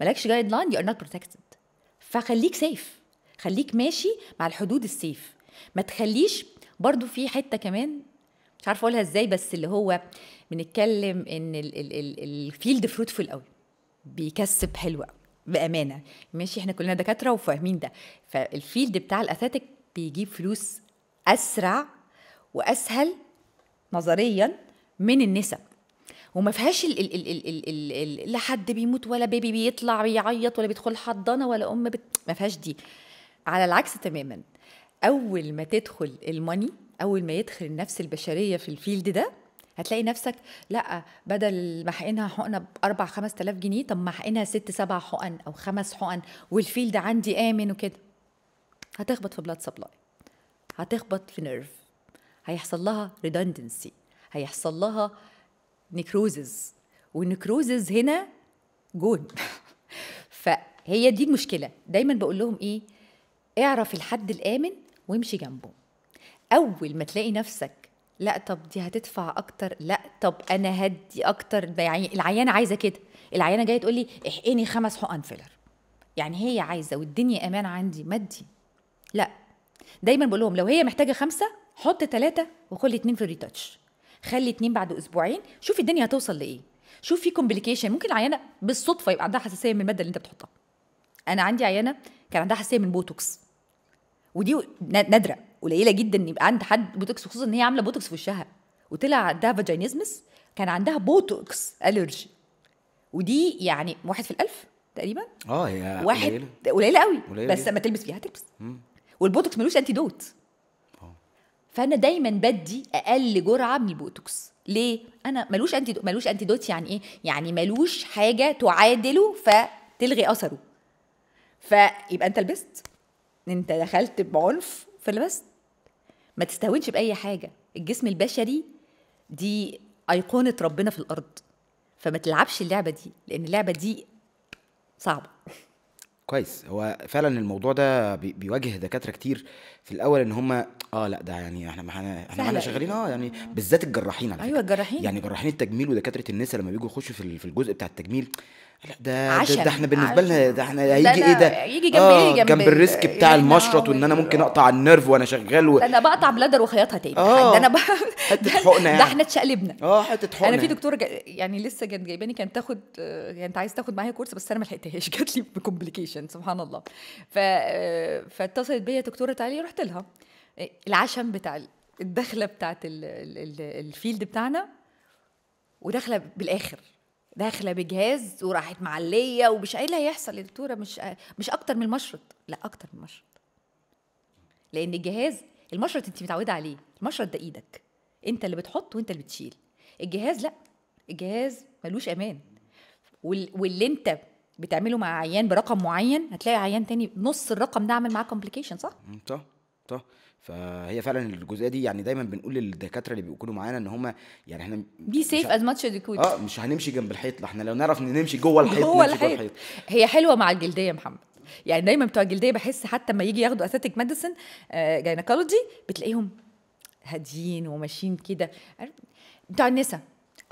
مالكش guideline you are not protected فخليك safe خليك ماشي مع الحدود ال safe ما تخليش برضو في حتة كمان مش عارفة أقولها إزاي بس اللي هو بنتكلم إن ال- ال- ال- ال field fruitful قوي. بيكسب حلو قوي. بأمانة. ماشي إحنا كلنا دكاترة وفاهمين ده. فال field بتاع ال aesthetic بيجيب فلوس أسرع وأسهل نظريا من النسا. وما فيهاش لا حد بيموت ولا بيبي بيطلع بيعيط ولا بيدخل حضانة ولا أم بت... ما فيهاش دي. على العكس تماما. أول ما تدخل ال money أول ما يدخل النفس البشرية في ال field ده هتلاقي نفسك لا بدل ما حقنها حقنة ب 4 5000 جنيه طب ما حقنها ست سبع حقن أو خمس حقن وال field عندي آمن وكده. هتخبط في blood supply هتخبط في nerve هيحصل لها redundancy هيحصل لها necrosis وال necrosis هنا gone. فهي دي المشكلة. دايما بقول لهم إيه؟ اعرف الحد الآمن وامشي جنبه. أول ما تلاقي نفسك لا طب دي هتدفع أكتر لا طب أنا هدي أكتر. يعني العيانه عايزة كده. العيانة جاية تقول لي احقني خمس حقن filler يعني هي عايزة والدنيا أمان عندي مادي. لا. دايما بقول لهم لو هي محتاجة خمسة حط ثلاثة وخلي اتنين في ال retouch خلي اتنين بعد أسبوعين. شوف الدنيا هتوصل لإيه. شوف في complication ممكن العيانه بالصدفة يبقى عندها حساسية من المادة اللي انت بتحطها. أنا عندي عيانة كان عندها حساسية من بوتوكس. ودي نا- نادرة. قليلة جدا إن يبقى عند حد بوتوكس خصوصا إن هي عاملة بوتوكس في وشها. وطلع عندها vaginismus كان عندها بوتوكس allergy ودي يعني واحد في الألف تقريبا. آه هي واحد. قليلة. قوي بس. لما تلبس فيها هتلبس. والبوتوكس ملوش antidote فأنا دايما بدي أقل جرعة من البوتوكس. ليه؟ أنا ملوش anti ملوش antidote يعني إيه؟ يعني ملوش حاجة تعادله فتلغي أثره. فيبقى أنت لبست. أنت دخلت بعنف فلبست ما تستهونش بأي حاجة. الجسم البشري دي أيقونة ربنا في الأرض. فما تلعبش اللعبة دي لأن اللعبة دي صعبة. كويس هو فعلا الموضوع ده بي- بيواجه دكاترة كتير في الأول إن هم آه لأ ده يعني إحنا إحنا إحنا سهلة. معانا شغالين آه يعني بالذات الجراحين على أيوة فكرة. الجراحين. يعني جراحين التجميل ودكاترة النساء لما بيجوا يخشوا في ال- في الجزء بتاع التجميل ده ده. ده إحنا بالنسبة لنا. ده إحنا هيجي إيه ده يجي جنب إيه؟ جنب جنب ال- ال risk بتاع إحنا المشرط وإن أنا ممكن أقطع ال nerve وأنا شغال و... أنا بقطع بلادر وخياطها تاني آه. ده أنا ب... ده- حقنة يعني. ده إحنا اتشقلبنا آه حتة حقنة أنا في دكتوره جا... يعني لسه كانت جايباني كانت تاخد آه، يعني عايز تاخد معايا كورس بس أنا ما لحقتهاش جات لي بكومبليكيشن سبحان الله ف آه، فاتصلت بيا دكتورة تعالي رحت لها آه، العشم بتاع ال- الدخلة بتاعت ال... ال... ال... الفيلد بتاعنا وداخلة بالآخر داخلة بجهاز وراحت معلية ومش إيه اللي هيحصل. يا دكتوره مش مش أكتر من المشرط. لا أكتر من المشرط. لأن الجهاز المشرط انت متعودة عليه. المشرط ده إيدك. أنت اللي بتحط وأنت اللي بتشيل. الجهاز لا. الجهاز ملوش أمان. وال... واللي أنت بتعمله مع عيان برقم معين هتلاقي عيان تاني نص الرقم ده عمل معاه complication صح؟ صح صح. فهي فعلا الجزئية دي يعني دايما بنقول للدكاترة اللي بيكونوا معانا إن هم يعني إحنا be safe as much as could آه مش هنمشي جنب الحيط إحنا لو نعرف إن نمشي جوه الحيط جوه نمشي الحيط. هي حلوة مع الجلدية يا محمد. يعني دايما بتوع الجلدية بحس حتى لما يجي ياخدوا aesthetic medicine gynecology بتلاقيهم هاديين وماشيين كده؟ بتوع النسا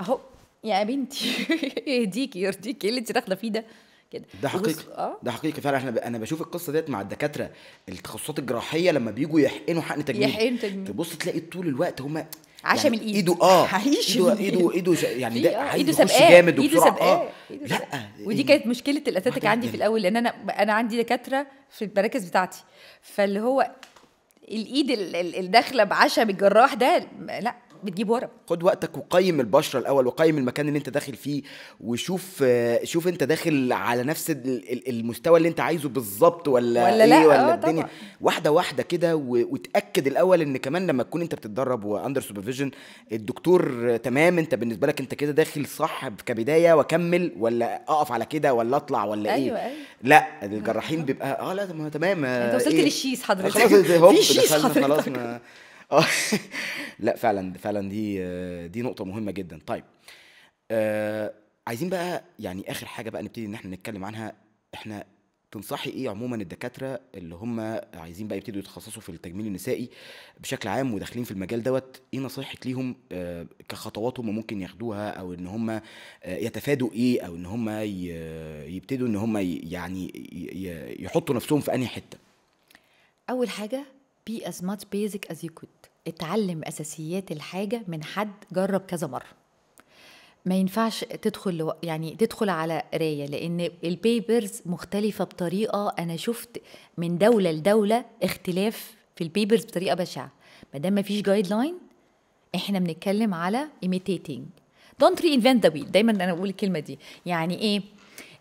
أهو يا بنتي يهديكي يرضيكي إيه اللي انت داخلة فيه ده؟ كده. ده حقيقي. آه. ده حقيقي فعلا. إحنا. أنا بشوف القصة ديت مع الدكاترة التخصصات الجراحية لما بيجوا يحقنوا حقن تجميل. يحقنوا تجميل. تبص تلاقي طول الوقت هم عشم الإيد. إيده. آه. عايش إيده. إيده إيده. ش... يعني ده آه، إيده يخش سابقاه جامد إيده وبسرعه سابقاه آه. إيده لا. ودي كانت مشكلة ال aesthetic واحدة عندي. في الأول لأن أنا أنا عندي دكاترة في المراكز بتاعتي. فاللي هو الإيد ال- ال- الداخلة بعشم الجراح ده لا. بتجيب ورم خد وقتك وقيم البشرة الأول وقيم المكان اللي انت داخل فيه وشوف شوف انت داخل على نفس ال- ال- المستوى اللي انت عايزه بالظبط ولا, ولا إيه لا؟ ولا آه، الدنيا طبعا. واحدة واحدة كده وتأكد الأول إن كمان لما تكون انت بتتدرب و under supervision الدكتور تمام انت بالنسبة لك انت كده داخل صح كبداية وأكمل ولا أقف على كده ولا أطلع ولا أيوة، إيه أيوة. لا الجراحين بيبقى آه لا ما تمام انت وصلت إيه؟ للشيس حضرتك خلاص هوب شيس دخلنا خلاص حضرتك آه لا فعلا فعلا دي دي نقطة مهمة جدا. طيب آه عايزين بقى يعني آخر حاجة بقى نبتدي إن إحنا نتكلم عنها. إحنا تنصحي إيه عموما الدكاترة اللي هم عايزين بقى يبتدوا يتخصصوا في التجميل النسائي بشكل عام وداخلين في المجال دوت؟ إيه نصايحك ليهم آه كخطوات هم ممكن ياخدوها أو إن هم آه يتفادوا إيه أو إن هم يبتدوا إن هم يعني يحطوا نفسهم في أنهي حتة؟ أول حاجة be as much basic as you could. اتعلم أساسيات الحاجة من حد جرب كذا مرة. ما ينفعش تدخل يعني تدخل على قراية لأن ال papers مختلفة بطريقة أنا شفت من دولة لدولة اختلاف في ال papers بطريقة بشعة. ما دام ما فيش guideline إحنا بنتكلم على imitating. Don't reinvent the wheel. دايما أنا بقول الكلمة دي. يعني إيه؟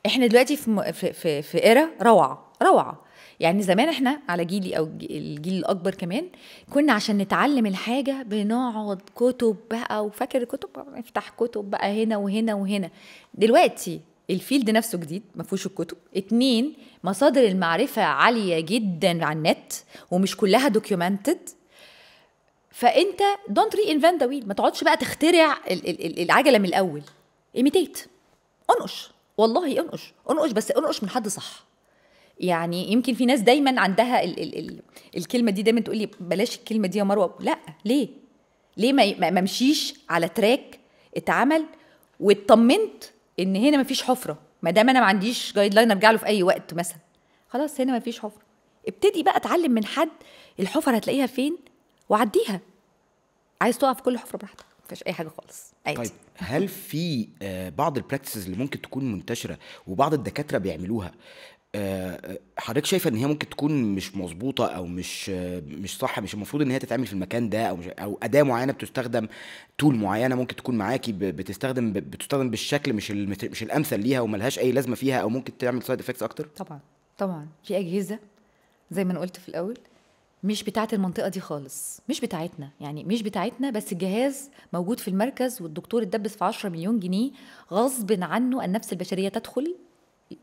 إحنا دلوقتي في في في, في ايرا روعة روعة. يعني زمان إحنا على جيلي أو الجيل الأكبر كمان كنا عشان نتعلم الحاجة بنقعد كتب بقى وفاكر الكتب؟ نفتح كتب بقى هنا وهنا وهنا. دلوقتي الفيلد نفسه جديد ما فيهوش الكتب. اتنين مصادر المعرفة عالية جدا على النت ومش كلها documented فانت don't reinvent the wheel ما تقعدش بقى تخترع ال- ال- ال- العجلة من الأول. imitate انقش. والله انقش. انقش بس انقش من حد صح. يعني يمكن في ناس دايما عندها ال ال ال الكلمة دي دايما تقول لي بلاش الكلمة دي يا مروة. لا ليه؟ ليه ما امشيش على track اتعمل واطمنت إن هنا ما فيش حفرة؟ ما دام أنا ما عنديش guideline أرجع له في أي وقت مثلا. خلاص هنا ما فيش حفرة. ابتدي بقى اتعلم من حد الحفر هتلاقيها فين وعديها. عايز تقع في كل حفرة براحتك ما فيش أي حاجة خالص. عادي. طيب هل في آه، بعض ال practices اللي ممكن تكون منتشرة وبعض الدكاترة بيعملوها حضرتك شايفة إن هي ممكن تكون مش مظبوطة أو مش مش صح مش المفروض إن هي تتعمل في المكان ده أو مش أو أداة معينة بتستخدم tool معينة ممكن تكون معاكي بتستخدم بتستخدم بالشكل مش مش الأمثل ليها وملهاش أي لازمة فيها أو ممكن تعمل side effects أكتر؟ طبعا طبعا. في أجهزة زي ما أنا قلت في الأول مش بتاعة المنطقة دي خالص مش بتاعتنا يعني مش بتاعتنا بس الجهاز موجود في المركز والدكتور اتدبس في 10 مليون جنيه غصب عنه النفس البشرية تدخل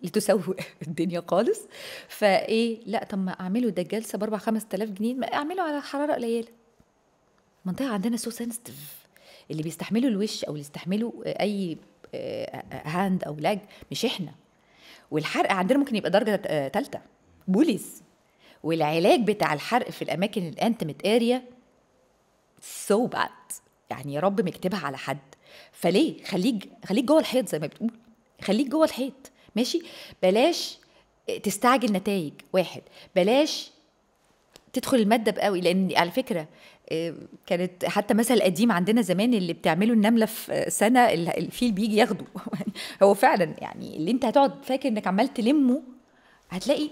لتسوق الدنيا خالص. فإيه لا طب ما أعمله ده الجلسه ب 4 5000 جنيه ما أعمله على حرارة قليلة. المنطقة عندنا سو سنسيتيف اللي بيستحملوا الوش أو اللي يستحملوا أي هاند أو لاج مش إحنا. والحرق عندنا ممكن يبقى درجة ثالثه بوليس. والعلاج بتاع الحرق في الأماكن الانتمت اريا سو باد يعني يا رب مكتبها على حد. فليه؟ خليك خليك جوه الحيط زي ما بتقول. خليك جوه الحيط. ماشي؟ بلاش تستعجل نتائج. واحد بلاش تدخل المادة بقوي لأن على فكرة كانت حتى مثل قديم عندنا زمان اللي بتعمله النملة في سنة الفيل بيجي ياخده. هو فعلا يعني اللي انت هتقعد فاكر انك عمال تلمه هتلاقي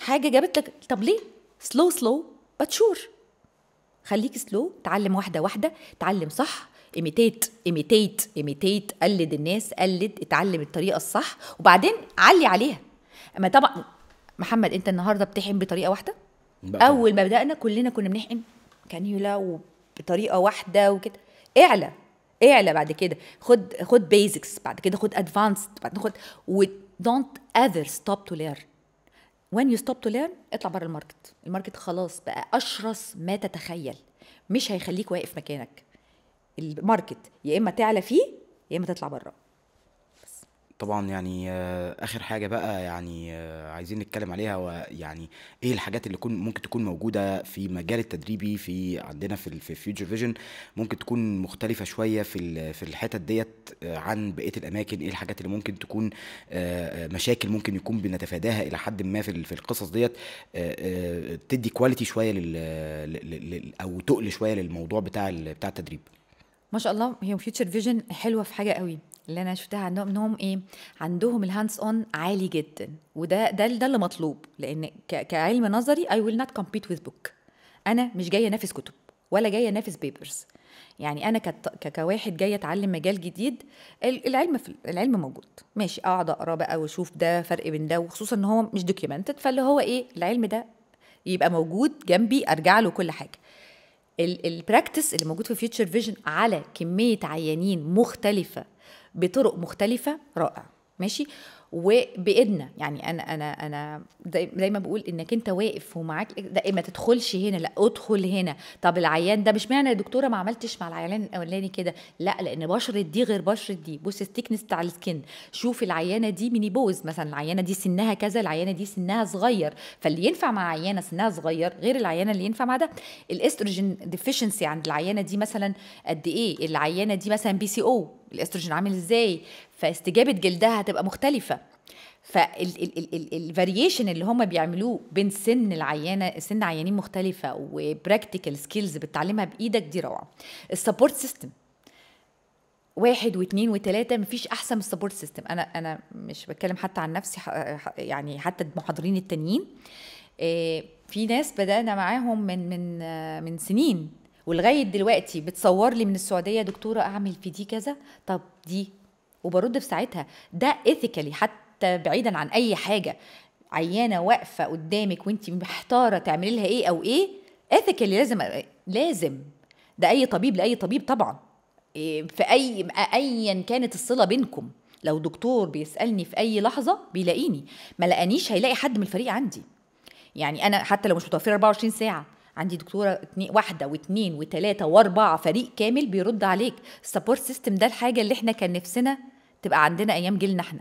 حاجة جابت لك. طب ليه؟ slow slow but sure خليك slow تعلم واحدة واحدة تعلم صح imitate imitate imitate قلد الناس قلد اتعلم الطريقة الصح وبعدين علي عليها. أما طبعا محمد أنت النهارده بتحقن بطريقة واحدة؟ أول ما بدأنا كلنا كنا بنحقن كانيولا وبطريقة واحدة وكده. اعلى اعلى بعد كده. خد خد basics بعد كده خد advanced بعد كده خد و don't ever stop to learn. When you stop to learn اطلع بره ال market. ال market خلاص بقى أشرس ما تتخيل. مش هيخليك واقف مكانك. ال market يا إما تعلى فيه يا إما تطلع بره طبعا يعني آخر حاجة بقى يعني عايزين نتكلم عليها ويعني إيه الحاجات اللي كون ممكن تكون موجودة في مجال التدريبي في عندنا في في Future Vision ممكن تكون مختلفة شوية في في الحتت ديت عن بقية الأماكن إيه الحاجات اللي ممكن تكون مشاكل ممكن يكون بنتفاداها إلى حد ما في في القصص ديت تدي quality شوية لل أو تقل شوية للموضوع بتاع بتاع التدريب. ما شاء الله هي Future Vision حلوة في حاجة قوي. اللي أنا شفتها عندهم إنهم إيه عندهم ال hands on عالي جدا. وده ده ده اللي مطلوب. لأن كعلم نظري I will not compete with book أنا مش جاية أنافس كتب ولا جاية أنافس papers يعني أنا. كواحد جاي أتعلم مجال جديد العلم في العلم موجود. ماشي أقعد أقرأ بقى وأشوف ده فرق بين ده وخصوصا إن هو مش documented فاللي هو إيه العلم ده يبقى موجود جنبي أرجع له كل حاجة. ال practice اللي موجود في Future Vision على كمية عيانين مختلفة بطرق مختلفة رائع ماشي؟ وبإيدنا. يعني أنا أنا أنا دايما بقول إنك أنت واقف ومعاك ده ما تدخلش هنا لا ادخل هنا. طب العيان ده اشمعنى يا دكتورة ما عملتش مع العيان الأولاني كده. لا لأن بشرة دي غير بشرة دي. بص ال thickness بتاع ال skin. شوف العيانة دي menopause مثلا. العيانة دي سنها كذا العيانة دي سنها صغير. فاللي ينفع مع عيانة سنها صغير غير العيانة اللي ينفع مع ده. الاستروجين deficiency عند العيانة دي مثلا قد إيه؟ العيانة دي مثلا PCO. الأستروجين عامل إزاي؟ فاستجابة جلدها هتبقى مختلفة. فال variation اللي هم بيعملوه بين سن العيانه سن عيانين مختلفة و practical skills بتتعلمها بإيدك دي روعة. ال support system واحد واثنين وثلاثة مفيش أحسن من ال support system أنا أنا مش بتكلم حتى عن نفسي يعني حتى المحاضرين التانيين. في ناس بدأنا معاهم من من من سنين. ولغاية دلوقتي بتصور لي من السعودية دكتورة أعمل في دي كذا؟ طب دي وبرد في ساعتها. ده ethically حتى بعيدا عن أي حاجة. عيانة واقفة قدامك وانت محتارة تعملي لها إيه أو إيه؟ ethically لازم لازم. ده أي طبيب لأي طبيب طبعا. في أي ايا كانت الصلة بينكم. لو دكتور بيسألني في أي لحظة بيلاقيني. ما لقانيش هيلاقي حد من الفريق عندي. يعني أنا حتى لو مش متوفرة 24 ساعة عندي دكتورة اتنين واحدة واثنين وثلاثه واربعة فريق كامل بيرد عليك. ال support system ده الحاجة اللي إحنا كان نفسنا تبقى عندنا أيام جيلنا إحنا.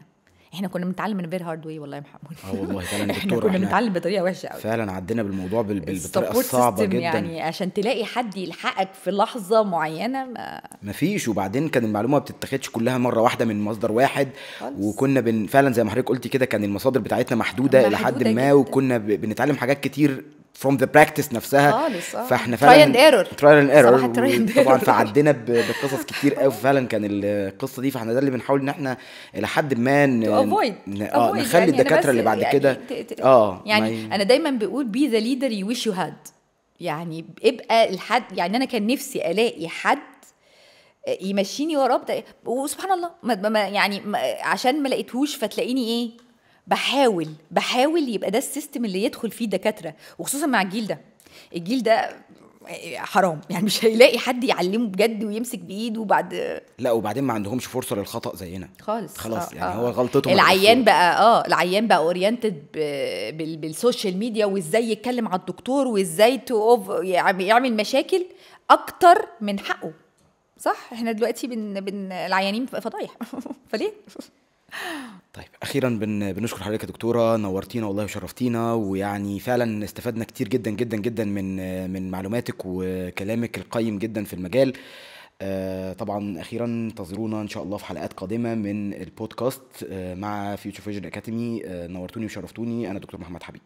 إحنا كنا بنتعلم من very hard way والله يا محمود. آه والله فعلا إحنا كنا بنتعلم بطريقة وحشة قوي فعلا عدينا بالموضوع بال... بال... بطريقة صعبة جدا. يعني عشان تلاقي حد يلحقك في لحظة معينة ما مفيش. وبعدين كان المعلومة ما بتتاخدش كلها مرة واحدة من مصدر واحد. خالص. وكنا بن... فعلا زي ما حضرتك قلتي كده كان المصادر بتاعتنا محدودة إلى حد ما. وكنا ب... بنتعلم حاجات كتير from the practice نفسها. خالص آه. فاحنا فعلا try and error try and error طبعا فعدينا بقصص كتير قوي. فعلا كان القصة دي فاحنا ده اللي بنحاول إن إحنا إلى حد ما ن... avoid آه نخلي يعني الدكاترة اللي بعد يعني كده. آه يعني. أنا دايما بقول be the leader you wish you had يعني ابقى الحد يعني أنا كان نفسي ألاقي حد يمشيني وراه وسبحان الله ما ما يعني ما عشان ما لقيتهوش فتلاقيني إيه؟ بحاول بحاول يبقى ده ال system اللي يدخل فيه دكاترة وخصوصا مع الجيل ده. الجيل ده حرام. يعني مش هيلاقي حد يعلمه بجد ويمسك بإيده وبعد لا وبعدين ما عندهمش فرصة للخطأ زينا. خالص. خلاص آه، يعني آه. هو غلطته العيان بقى آه العيان بقى oriented بال social media وإزاي يتكلم على الدكتور وإزاي يعمل مشاكل أكتر من حقه. صح؟ إحنا دلوقتي بن, بن العيانين فضايح. فليه؟ طيب أخيرا بن بنشكر حضرتك يا دكتورة نورتينا والله وشرفتينا ويعني فعلا استفدنا كتير جدا جدا جدا من من معلوماتك وكلامك القيم جدا في المجال. آه، طبعا أخيرا انتظرونا إن شاء الله في حلقات قادمة من البودكاست آه، مع Future Vision Academy نورتوني وشرفتوني. أنا دكتور محمد حبيب.